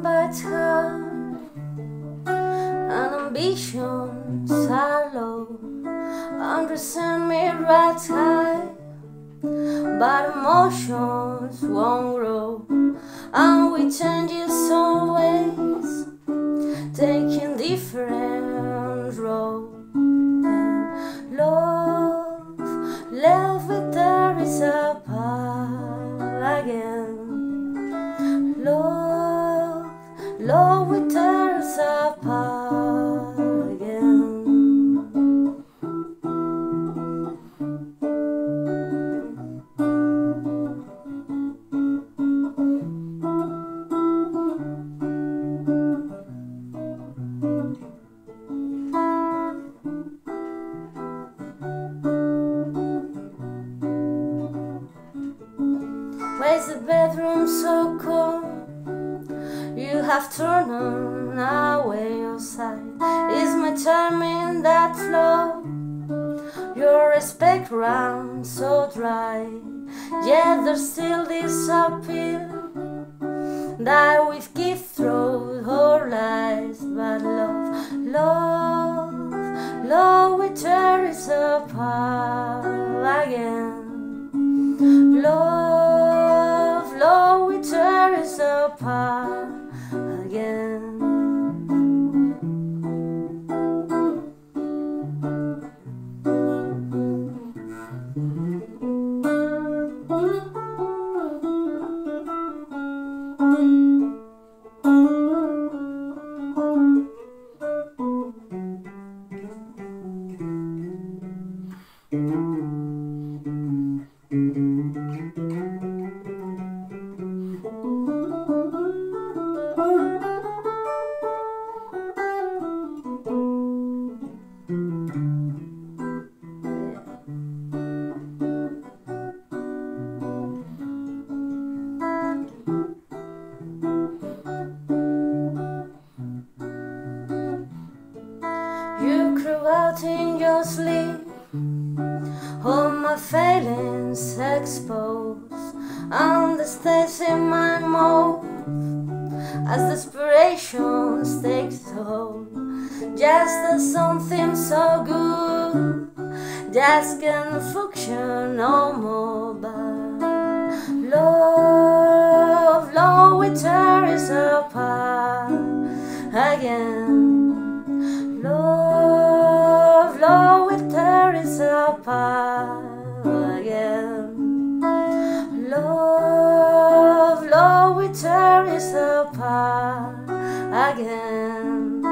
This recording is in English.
Bites hard and ambitions are low, understand me right high, but emotions won't grow, and we changes always, taking different roads. Love, love with there is apart again. Love, love will tear us apart Where's the bedroom so cold? You have turned on away your side. Is my time in that flow? Your respect runs so dry. Yet there's still this appeal that we've through You out in your sleep, all my failings exposed on the stage in my mouth as desperation takes hold. Just as something so good, just can function no more. But love, love, we tear us apart again. Apart again. Love, love will tear us apart again.